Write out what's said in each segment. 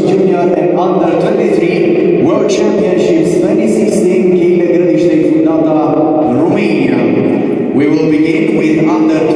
Junior and Under 23 World Championships 2016 Cheile Grădiștei Fundata, Romania. We will begin with Under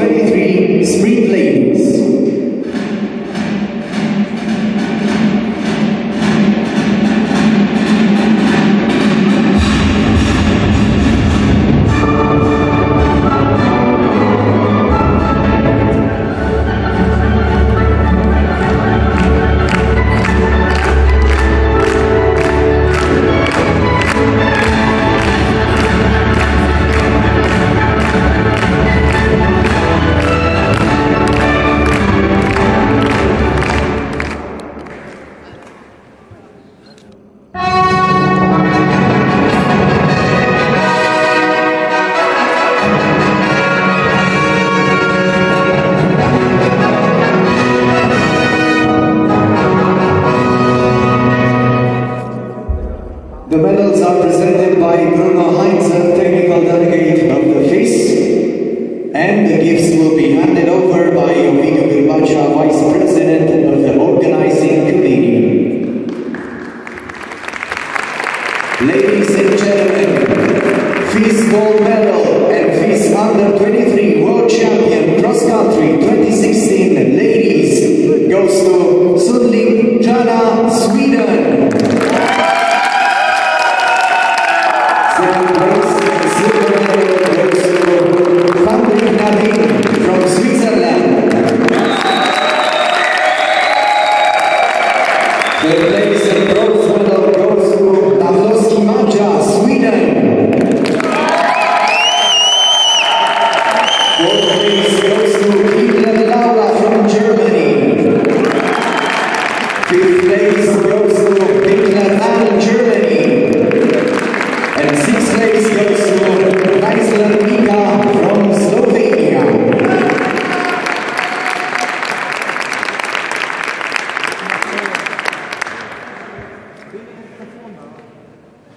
presented by Bruno Heinze, technical delegate of the FIS, and the gifts will be handed over by Ovidio Birbacha, vice president of the organizing committee. Ladies and gentlemen, FIS gold medal and FIS under 23 world champion Del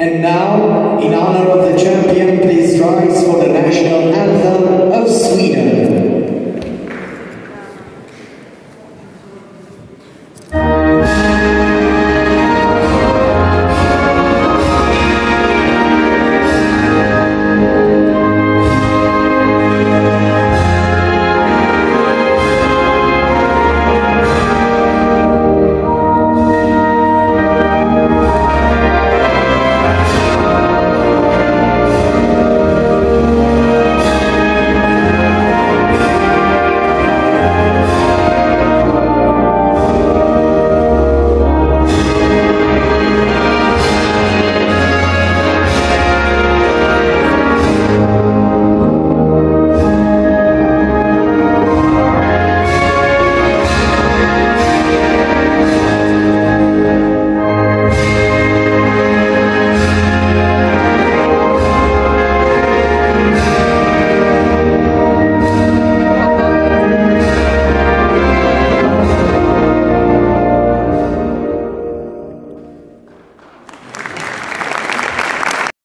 And now, in honor of the champion,